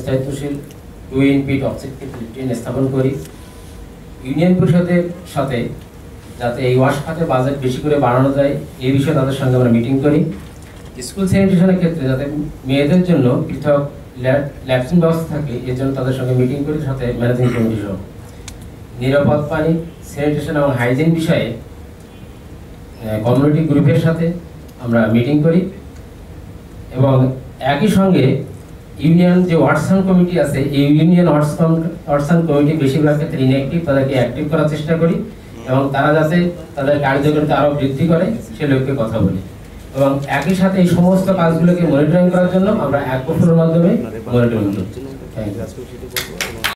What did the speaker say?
স্থায়িত্বশীল to input objective routine স্থাপন করি। Union পরিষদের সাথে যাতে এই ওয়াশ খাতে বাজেট বেশি করে বাড়ানো যায়, এই বিষয়ে তাদের সঙ্গে আমরা মিটিং করি। স্কুল স্যানিটেশনের ক্ষেত্রে যাতে মেয়েদের জন্য পৃথক ল্যাবসিং ব্যবস্থা থাকে, এর জন্য তাদের সঙ্গে মিটিং করি, সাথে ম্যানেজিং কমিটি সহ। নিরাপদ পানি, স্যানিটেশন এবং হাইজিন বিষয়ে কমিউনিটি গ্রুপের সাথে আমরা মিটিং করি। এবং একই সঙ্গে ইউনিয়ন যে ওয়াটসন কমিটি আছে, এই ইউনিয়ন ওয়াটসন ওয়াটসন কমিটি বেশিরভাগ ক্ষেত্রে ইনঅ্যাক্টিভ তাদেরকে অ্যাক্টিভ করার চেষ্টা করি এবং তারা যাতে তাদের কার্যকারিতা আরও বৃদ্ধি করে, সে লক্ষ্যে কথা বলি। এবং একই সাথে এই সমস্ত কাজগুলোকে মনিটরিং করার জন্য আমরা এক বছরের মাধ্যমে মনিটরিং করি।